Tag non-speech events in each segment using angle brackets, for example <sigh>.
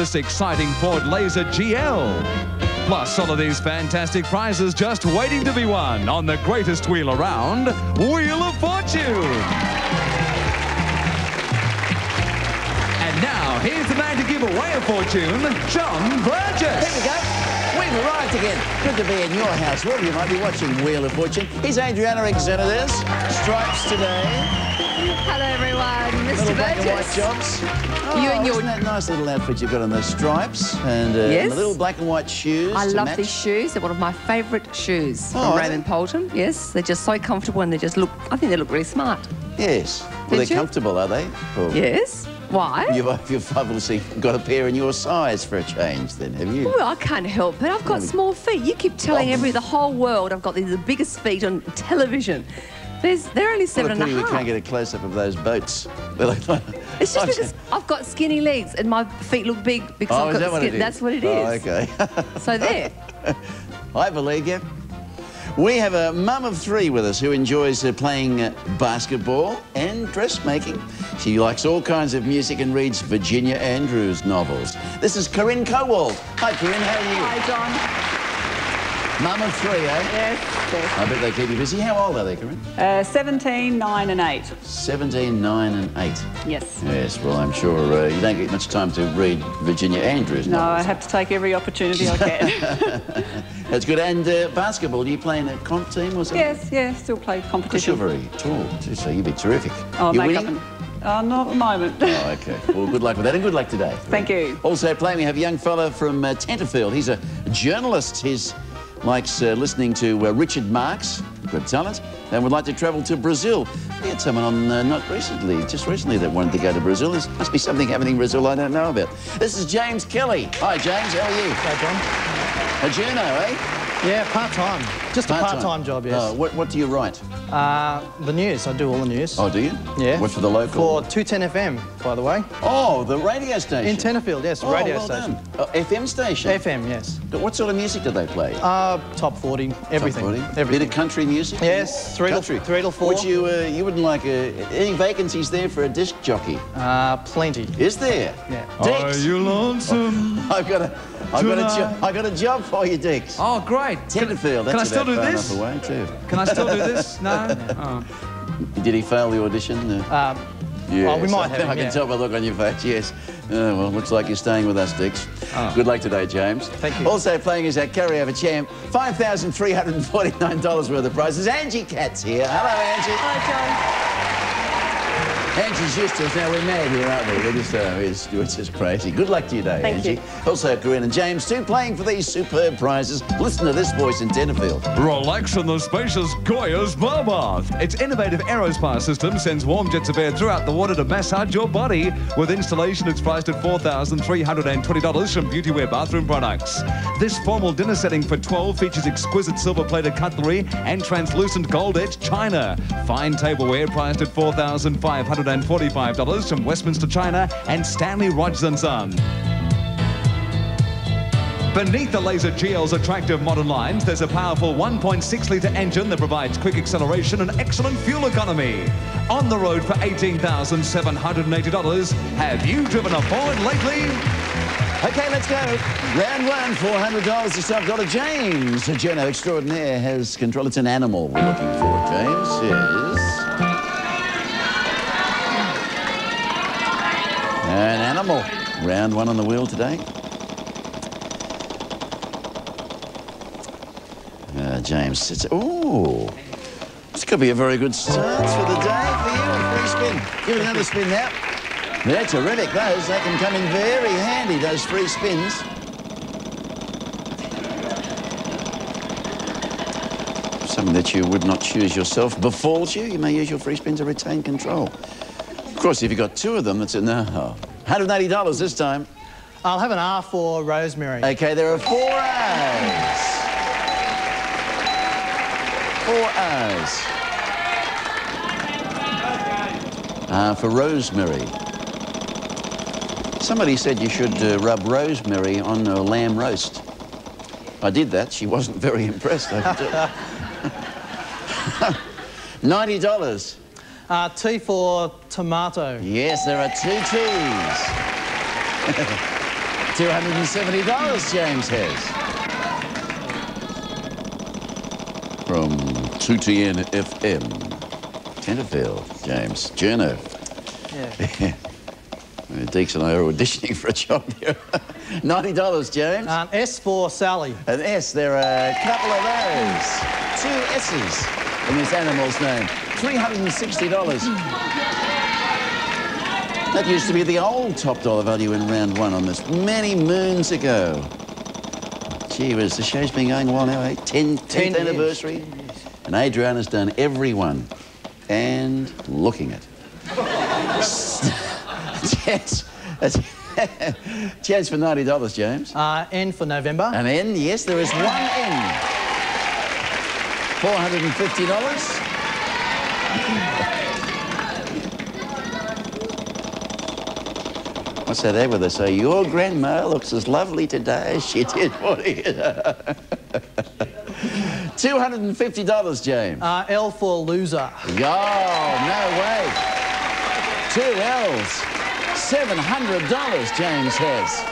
this exciting Ford Laser GL. Plus, all of these fantastic prizes just waiting to be won on the greatest wheel around, Wheel of Fortune. And now, here's the man to give away a fortune, John Burgess. Here we go. We've arrived again. Good to be in your house. Wherever you might be watching Wheel of Fortune. Here's Adriana Xenides. Stripes today. Hello, everyone. Mr. Little black and white jobs. You Oh, and your- Isn't that nice little outfit you've got on those stripes? And, uh, Yes. and the little black and white shoes I love match. these shoes. They're one of my favourite shoes Oh, from? Raymond Polton. Yes, they're just so comfortable and they just look, I think they look really smart. Yes. Well, Did they're you? comfortable, are they? Or Yes. Why? You've, <laughs> you've obviously got a pair in your size for a change then, have you? Well, I can't help it. I've got small feet. You keep telling Oh. every the whole world I've got the, the biggest feet on television. There's, they're only What seven a and a pity we can't get a close-up of those boats. <laughs> It's just because I've got skinny legs and my feet look big because Oh, I've is got that what skin. it is? That's what it Oh, is. okay. <laughs> So there. I believe you. We have a mum of three with us who enjoys uh, playing uh, basketball and dressmaking. She likes all kinds of music and reads Virginia Andrews novels. This is Corinne Cowald. Hi, Corinne. How are you? Hi, John. Mum of three, eh? Yes, yes. I bet they keep you busy. How old are they, Corinne? Uh, 17, 9 and 8. 17, 9 and 8. Yes. Yes, well, I'm sure uh, you don't get much time to read Virginia Andrews No, I have to take every opportunity I can. <laughs> <laughs> That's good. And uh, basketball, do you play in a comp team or something? yes, yes, still play Because competition. you're very tall, too, so you'd be terrific. I'll you make up winning? Uh, not at the moment. Oh, okay. <laughs> Well, good luck with that, and good luck today. Thank you. Also playing, we have a young fella from uh, Tenterfield. He's a journalist. He likes uh, listening to uh, Richard Marx, good talent, and would like to travel to Brazil. We had someone on uh, not recently, just recently, that wanted to go to Brazil. There must be something happening in Brazil I don't know about. This is James Kelly. Hi, James. How are you? Hi, John. A journo, eh? Yeah, part-time. Just a part-time job, yes. Oh, what, what do you write? Uh, the news. I do all the news. Oh, do you? yeah. What for the local? For 210 FM, by the way. Oh, the radio station. In Tenterfield, yes, Oh, radio well station. done. Oh, FM station? FM, yes. What sort of music do they play? Uh, top 40, everything. Top 40? Everything. Bit of country music? Yes, three till- country. three till four. Would you, uh, you wouldn't like a, any vacancies there for a disc jockey? Uh, plenty. Is there? Yeah. Are you lonesome? <laughs> I've got a, I've got a, Tonight. jo- I got a job for you, Deeks. Oh, great. Tenterfield. That's Can I still about do this? enough away too. Can I still do this? <laughs> No? Oh. Did he fail the audition? Uh, Uh, yes. oh, we might <laughs> I, have him, I can yeah. tell by the look on your face. Yes. Uh, well, looks like you're staying with us, Deeks. Oh. Good luck today, James. Thank you. Also playing is our carryover champ, five thousand three hundred and forty-nine dollars worth of prizes. Angie Katz here. Hello, Angie. Hi, Angie's used to us now. We're mad here, aren't we? We're just, uh, it's, it's just crazy. Good luck to you today, Thank Angie. Also, Corinne and James, too, playing for these superb prizes. Listen to this voice in Tenterfield. Relax in the spacious Goya's Bar Bath. Its innovative Aerospa system sends warm jets of air throughout the water to massage your body. With installation, it's priced at $4,320 from Beautyware Bathroom Products. This formal dinner setting for 12 features exquisite silver-plated cutlery and translucent gold-edged china. Fine tableware priced at $4,545 from Westminster China and Stanley Rogers & Son. Beneath the Laser GL's attractive modern lines, there's a powerful 1.6 litre engine that provides quick acceleration and excellent fuel economy. On the road for $18,780. Have you driven a Ford lately? Okay, let's go. Round one, $400 to start. Got a James. A Jono extraordinaire has control. It's an animal we're looking for, James. Yes. An animal. Round one on the wheel today. Uh, James sits. Ooh. This could be a very good start for the day for you. Free spin. Give it another spin now. They're terrific, those. They can come in very handy, those free spins. Something that you would not choose yourself befalls you. You may use your free spin to retain control. Of course, if you've got two of them, it's a no. $180 this time. I'll have an R for Rosemary. Okay, there are four R's. Four R's. Uh, for rosemary. Somebody said you should uh, rub rosemary on a lamb roast. I did that. She wasn't very <laughs> impressed. I could tell. <laughs> $90. Uh, T for tomato. Yes, there are two T's. <laughs> $270 James has. From 2TN FM. Tenterfield, James. Journo. Yeah. <laughs> Deeks and I are auditioning for a job here. <laughs> $90, James. Um, S for Sally. An S, there are a couple of those. Two S's in this animal's name. $360. That used to be the old top dollar value in round one on this many moons ago. Gee whiz, the show's been going a while now, eh? 10, 10th Ten years. anniversary. And Adriana's done every one. And looking it. <laughs> Chance, <laughs> chance for $90, James. Uh, N for November. An N, yes, there is one N. $450. What's that there where they say, your grandma looks as lovely today as she did 40 <laughs> $250, James. Uh, L for Loser. Oh, no way. Two L's. $700 James has.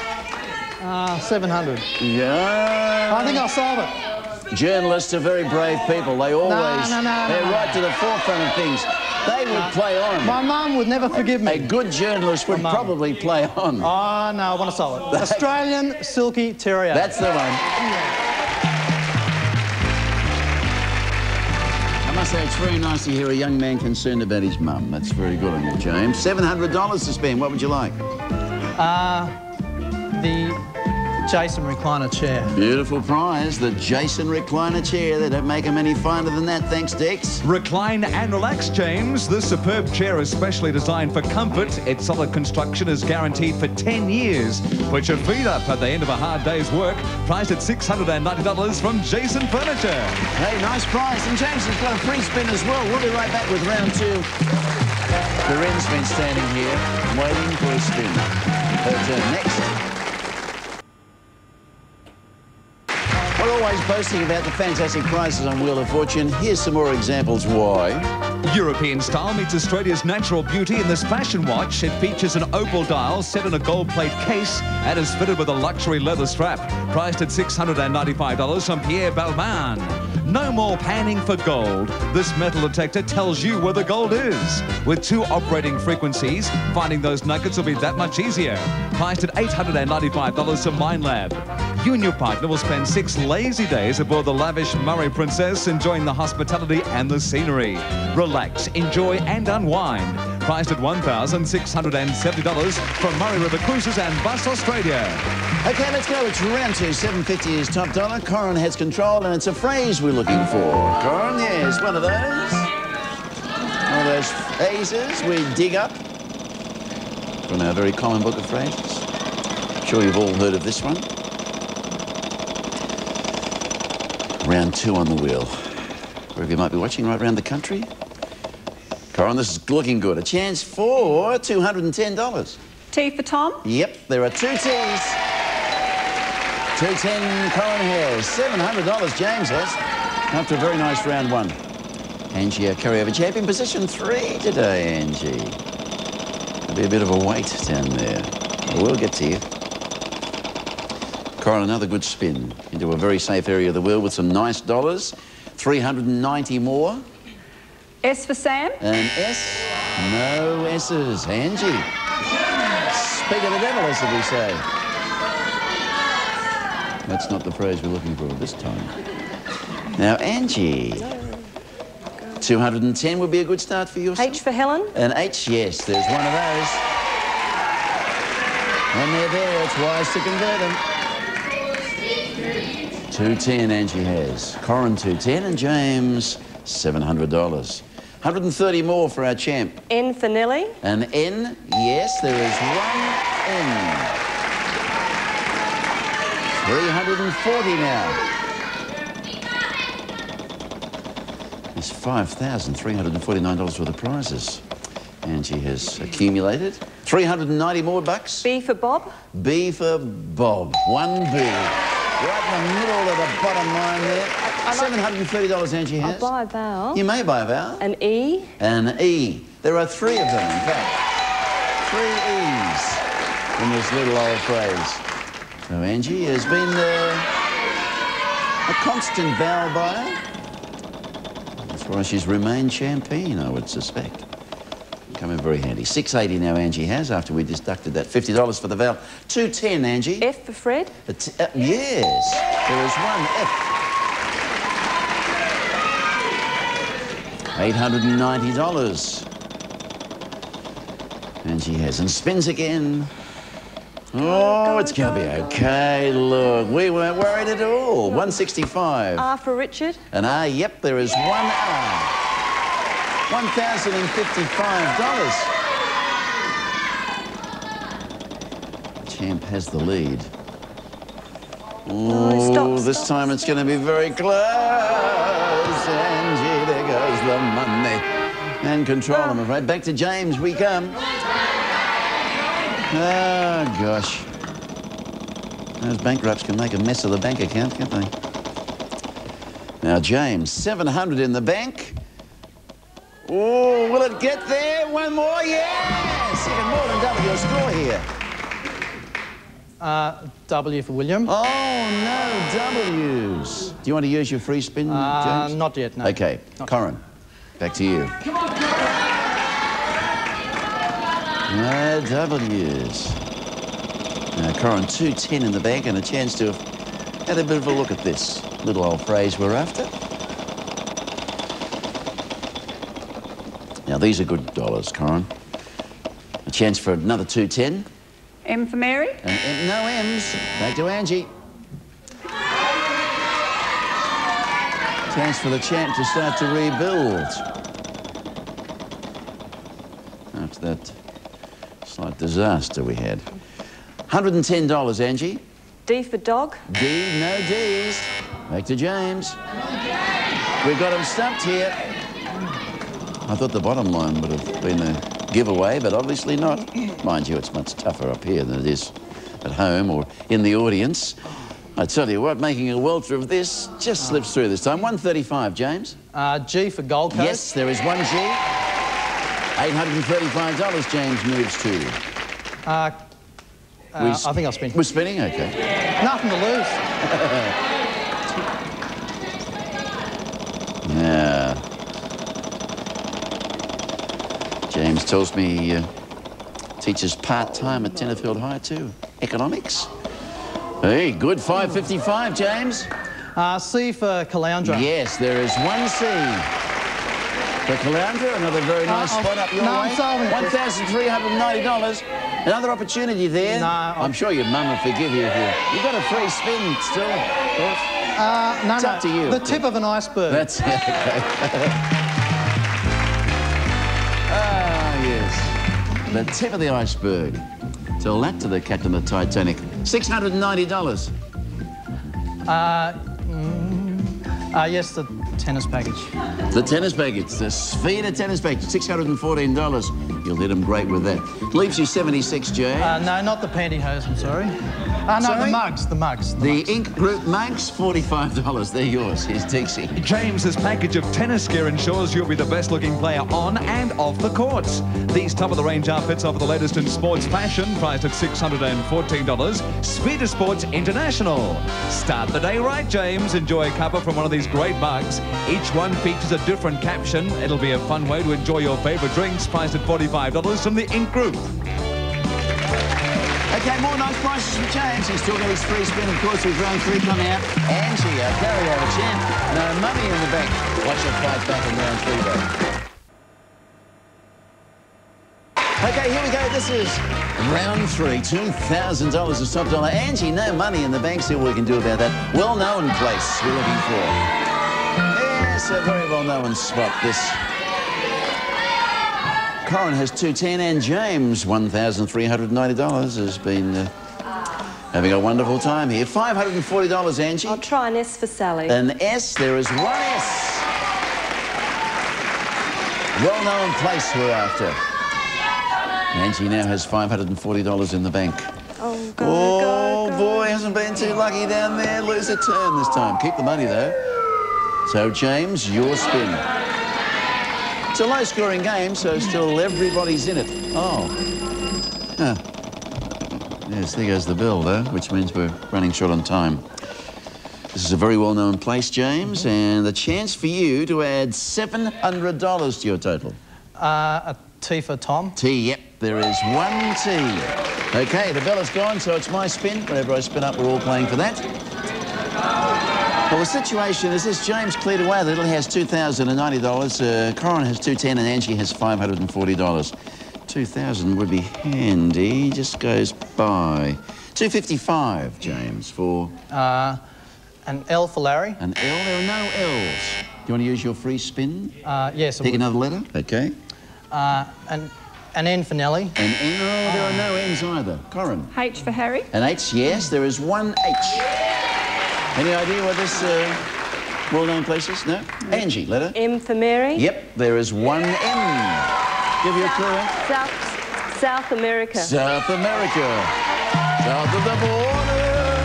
Uh, 700. Yeah. I think I'll solve it. Journalists are very brave people. They always, no, no, they're no. right to the forefront of things. They would play on. My mum would never forgive me. A good journalist would probably play on. Oh, no, I want to solve it. Australian Silky Terrier. That's the one. I must say, it's very nice to hear a young man concerned about his mum. That's very good on you, James. $700 to spend. What would you like? Uh, the Jason recliner chair. Beautiful prize, the Jason recliner chair. They don't make them any finer than that. Thanks, Deeks. Recline and relax, James. This superb chair is specially designed for comfort. Its solid construction is guaranteed for 10 years. Put your feet up at the end of a hard day's work. Priced at $690 from Jason Furniture. Hey, nice prize. And James has got a free spin as well. We'll be right back with round two. Corinne's been standing here waiting for a spin. Her turn next. Always boasting about the fantastic prices on Wheel of Fortune. Here's some more examples why. European style meets Australia's natural beauty in this fashion watch. It features an opal dial set in a gold plate case and is fitted with a luxury leather strap. Priced at $695 from Pierre Balmain. No more panning for gold. This metal detector tells you where the gold is. With two operating frequencies, finding those nuggets will be that much easier. Priced at $895 from Minelab. You and your partner will spend six lazy days aboard the lavish Murray Princess, enjoying the hospitality and the scenery. Relax, enjoy, and unwind. Priced at $1,670 from Murray River Cruises and Bus Australia. Okay, let's go. It's round two. 750 is top dollar. Corin has control, and it's a phrase we're looking for. Corin, yes, one of those. One of those phrases we dig up from our very common book of phrases. I'm sure you've all heard of this one. Round two on the wheel. Wherever you might be watching, right around the country. Corin, this is looking good. A chance for $210. T for Tom. Yep, there are two T's. 210 Corin has. $700 James has. After a very nice round one. Angie, our carryover champion, position three today, Angie. There'll be a bit of a wait down there. But we'll get to you. Corin, another good spin into a very safe area of the wheel with some nice dollars. 390 more. S for Sam. An S, no S's. Angie. Speak of the devil, as we say. That's not the phrase we're looking for this time. Now, Angie. 210 would be a good start for you. H for Helen. An H, yes, there's one of those. When they're there, it's wise to convert them. 210 Angie has. Corin 210 and James $700. 130 more for our champ. N for Nelly. An N, yes, there is one N. 340 now. There's $5,349 worth of prizes. And she has accumulated. 390 more bucks. B for Bob. B for Bob. One B. Right in the middle of the bottom line there. $730 Angie has. I'll buy a vowel. You may buy a vowel. An E. An E. There are three of them, in fact. Three E's in this little old phrase. So Angie has been uh, a constant vowel buyer. That's why she's remained champagne, I would suspect. Come in very handy. 680 now Angie has after we deducted that $50 for the vowel. 210, Angie. F for Fred. Uh, yes, there is one F. $890. And she has and spins again. Oh, it's going to be okay. Look, we weren't worried at all. 165. R for Richard. An R, yep, there is one R. $1,055. Champ has the lead. Oh, Oh, stop, this stop, time it's going to be very close. Goes the money. And control, I'm afraid. Back to James we come. Oh, gosh. Those bankrupts can make a mess of the bank account, can't they? Now, James, 700 in the bank. Oh, will it get there? One more? Yes! You can more than double your score here. Uh, w for William. Oh, no W's. Do you want to use your free spin, Uh, James? not yet, no. Okay, Not- Corin, back to you. No W's. Now, Corin, 210 in the bank and a chance to have had a bit of a look at this little old phrase we're after. Now, these are good dollars, Corin. A chance for another 210. M for Mary. And, and no M's. Back to Angie. Chance for the champ to start to rebuild. After that slight disaster we had. $110, Angie. D for Dog. D, no D's. Back to James. We've got him stumped here. I thought the bottom line would have been a giveaway, but obviously not. Mind you, it's much tougher up here than it is at home or in the audience. I tell you what, making a welter of this just slips through this time. 135, James. Uh, G for Gold Coast. Yes, there is one G. $835 James moves to. Uh, uh, I think I'll spin. We're spinning? Okay. Nothing to lose. <laughs> Yeah. James tells me he uh, teaches part-time at Tenterfield High too. Economics. Hey, good 555, James. Uh, C for Caloundra. Yes, there is one C. For Caloundra, another very nice I'll- spot up your no, way. I'm solving it. $1,390. Another opportunity there. No, I'm sure your mum will forgive you if you... You've got a free spin still. Uh, no, It's no. up to you. The tip of an iceberg. That's it. <laughs> Okay. ah, yes. The tip of the iceberg. Tell that to the captain of the Titanic. $690. Uh, mm, uh, yes, the tennis package. The tennis package, the Sfida tennis package, $614. You'll hit him great with that. Leaves you 76, Jay. Uh, no, not the pantyhose, I'm sorry. Uh, no, Sorry? the mugs, the mugs. The, the mugs. Ink Group mugs, $45. They're yours. Here's Dixie. James's package of tennis gear ensures you'll be the best looking player on and off the courts. These top of the range outfits offer the latest in sports fashion, priced at $614. Sfida Sports International. Start the day right, James. Enjoy a cuppa from one of these great mugs. Each one features a different caption. It'll be a fun way to enjoy your favorite drinks, priced at $45 from the Ink Group. Okay, more nice prices from James. He's still got his free spin, of course, with round three coming out. Angie, our carryover champ. No money in the bank. Watch her fight back in round three, though. Okay, here we go. This is round three. $2,000 is top dollar. Angie, no money in the bank. See what we can do about that. Well-known place we're looking for. Yes, a very well-known spot, this. Corin has 210 and James, $1,390, has been uh, having a wonderful time here. $540, Angie. I'll try an S for Sally. An S, there is one S. Well-known place we're after. Angie now has $540 in the bank. oh, go, Oh, go, go. boy, hasn't been too lucky down there. Lose a turn this time. Keep the money, though. So, James, your spin. It's a low-scoring game, so still everybody's in it. Oh. Huh. Yes, there goes the bell, though, which means we're running short on time. This is a very well-known place, James, and the chance for you to add $700 to your total. Uh, a T for Tom. T, yep, there is one T. Okay, the bell is gone, so it's my spin. Whenever I spin up, we're all playing for that. Well, the situation is this. James cleared away a little. He has $2,090. Uh, Corin has 210 and Angie has $540. 2000 would be handy. Just goes by. 255, James, for Uh, an L for Larry. an L. There are no L's. Do you want to use your free spin? Uh, yes. I Pick would. another letter. Okay. Uh, an, an N for Nelly. An N. Oh, there are no N's either. Corin. H for Harry. An H, yes, there is one H. Any idea what this uh, well-known place is? No? Angie, letter? M for Mary. Yep, there is one M. Give you a clue. eh? South, South America. South America. South of the border.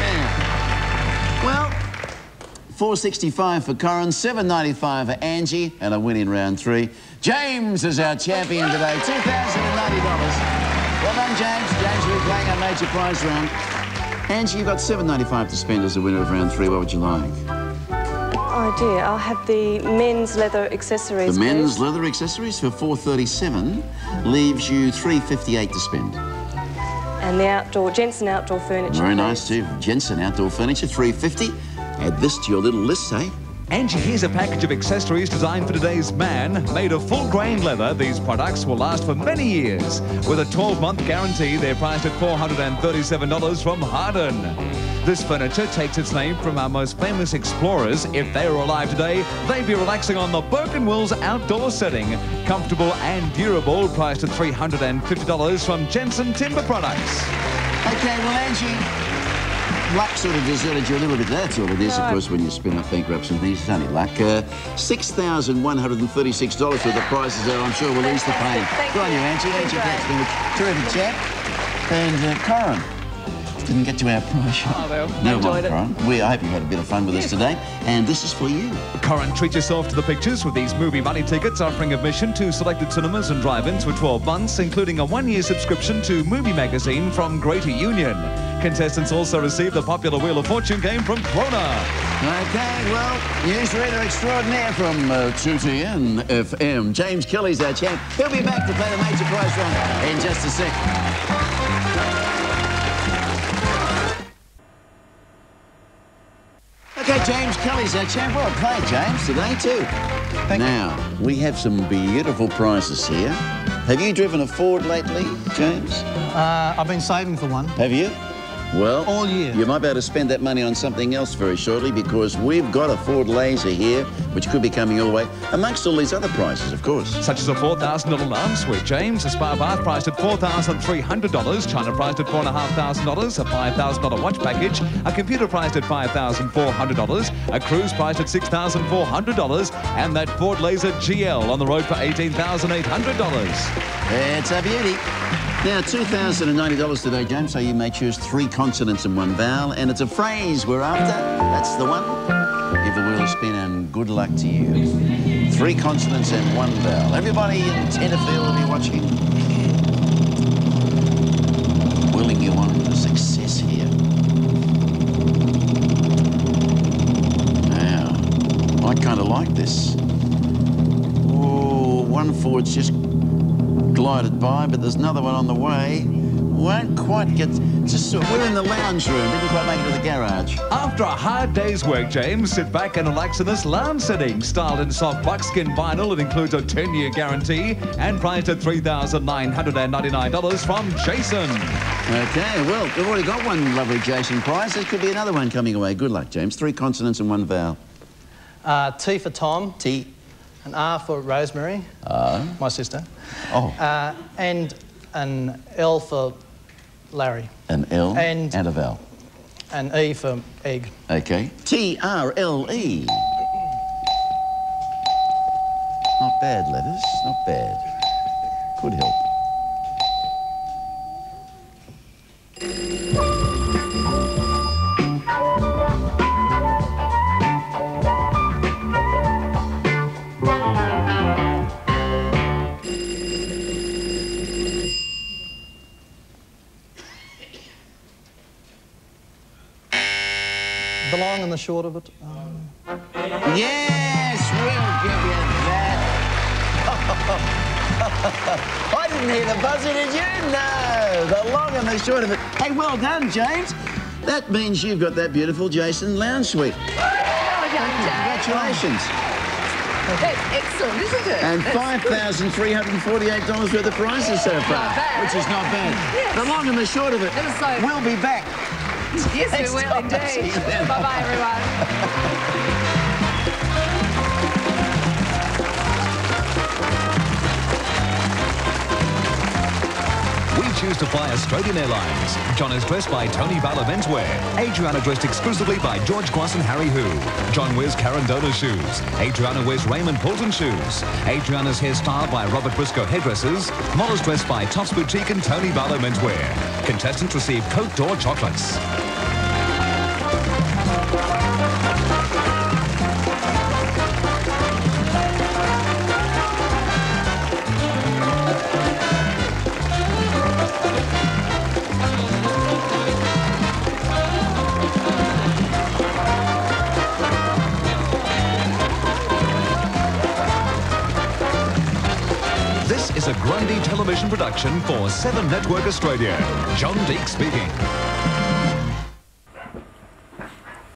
Yeah. Well, 465 for Corin, 795 for Angie, and a win in round three. James is our champion today, $2,090. Well done, James. James will be playing our major prize round. Angie, you've got 795 to spend as the winner of round three. What would you like? Oh dear, I'll have the men's leather accessories. The men's please. leather accessories for 437 leaves you 358 to spend. And the outdoor, Jensen outdoor furniture. Very please. nice too. Jensen Outdoor Furniture, 350. Add this to your little list, eh? Angie, here's a package of accessories designed for today's man. Made of full grain leather, these products will last for many years. With a 12-month guarantee, they're priced at $437 from Harden. This furniture takes its name from our most famous explorers. If they were alive today, they'd be relaxing on the Burke and Wills outdoor setting. Comfortable and durable, priced at $350 from Jensen Timber Products. Okay, well, Angie, luck sort of deserted you a little bit. That's all it is, of course, when you spin up bankrupts and things. It's only luck. Uh, $6,136 with the prizes there, I'm sure, we'll ease the pain. Thank Good on you. you, Angie. Angie you, Cat's been a terrific chap. And uh, Corin. Didn't get to our prize shot. Oh, no enjoyed it. Corin. We, I hope you had a bit of fun with us today. And this is for you. Corin, treat yourself to the pictures with these movie money tickets offering admission to selected cinemas and drive-ins for 12 months, including a one-year subscription to Movie Magazine from Greater Union. Contestants also receive the popular Wheel of Fortune game from Krona. Okay, well, newsreader extraordinaire from uh, 2TN FM. James Kelly's our champ. He'll be back to play the major prize round in just a sec. Okay, James Kelly's our champ. Well played, James, today too. Thank you. now, we have some beautiful prizes here. Have you driven a Ford lately, James? Uh, I've been saving for one. Have you? Well, All year. You might be able to spend that money on something else very shortly because we've got a Ford Laser here, which could be coming your way, amongst all these other prizes, of course. Such as a $4,000 lounge suite, James, a spa bath priced at $4,300, China priced at $4,500, a $5,000 watch package, a computer priced at $5,400, a cruise priced at $6,400, and that Ford Laser GL on the road for $18,800. It's a beauty. Now, $2,090 today, James, so you may choose three consonants and one vowel, and it's a phrase we're after. That's the one. Give the wheel a spin and good luck to you. Three consonants and one vowel. Everybody in Tenterfield will be watching. Willing you on to success here. Now, I kind of like this. Oh, one forward's just glided by, but there's another one on the way. Won't quite get. Just we're in the lounge room. Didn't quite make it to the garage. After a hard day's work, James, sit back and relax in this lounge setting. Styled in soft buckskin vinyl, it includes a 10-year guarantee and priced at $3,999 from Jason. Okay, well, we've already got one lovely Jason prize. There could be another one coming away. Good luck, James. Three consonants and one vowel. Uh, T for Tom. T. An R for Rosemary. My sister. Oh, Uh, and an L for Larry. an L and- and a vowel. An E for egg. Okay. T R L E. Not bad letters. Not bad. Could help. Short of it. Um, Yes, we'll give you that. <laughs> I didn't hear the buzzer, did you? No. The long and the short of it. Hey, well done, James. That means you've got that beautiful Jason Lounge Suite. Well done, James. Congratulations. That's excellent, isn't it? And $5,348 worth of prizes so far, bad. which is not bad. Yes. The long and the short of it, That so- we'll be back. Yes, Next we will time. Indeed. Bye-bye, everyone. We choose to fly Australian Airlines. John is dressed by Tony Bala Menswear. Adriana dressed exclusively by George Gross and Harry Who. John wears Karen Carandona shoes. Adriana wears Raymond Poulton shoes. Adriana's hairstyle by Robert Briscoe Hairdressers. Models dressed by Tops Boutique and Tony Bala Menswear. Contestants receive Cote d'Or chocolates. Television production for 7 Network Australia. John Deek speaking.